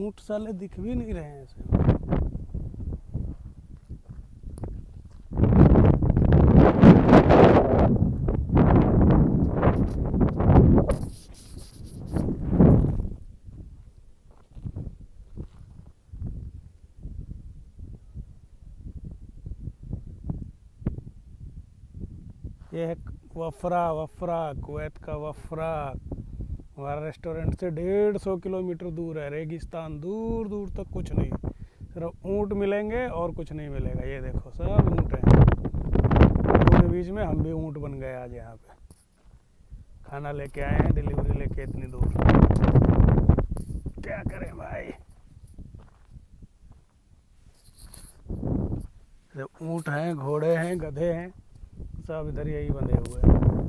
ऊँट साले दिख भी नहीं रहे हैं ऐसे। ये है वफरा वफरा, कुवैत का वफरा। हमारा रेस्टोरेंट से डेढ़ सौ किलोमीटर दूर है, रेगिस्तान दूर दूर तक कुछ नहीं। सिर्फ़ ऊँट मिलेंगे और कुछ नहीं मिलेगा। ये देखो, सब ऊँट हैं। ऊँटों बीच में हम भी ऊँट बन गए आज यहाँ पे। खाना लेके आए हैं डिलीवरी लेके इतनी दूर। क्या करें भाई? ऊँट हैं, घोड़े हैं, गधे हैं, सब इधर यही बंधे हुए हैं।